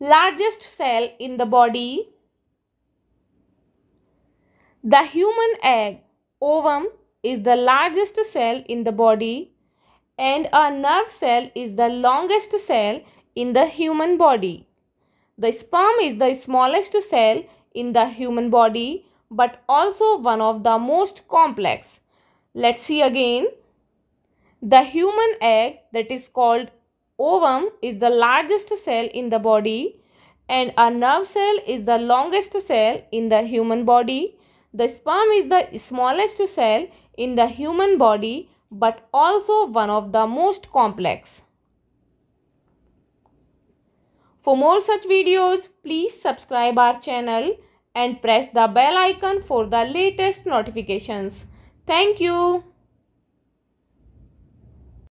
largest cell in the body? The human egg, ovum, is the largest cell in the body and a nerve cell is the longest cell in the human body. The sperm is the smallest cell in the human body but also one of the most complex. Let's see again. The human egg that is called ovum is the largest cell in the body and a nerve cell is the longest cell in the human body. The sperm is the smallest cell in the human body but also one of the most complex. For more such videos, please subscribe our channel and press the bell icon for the latest notifications. Thank you.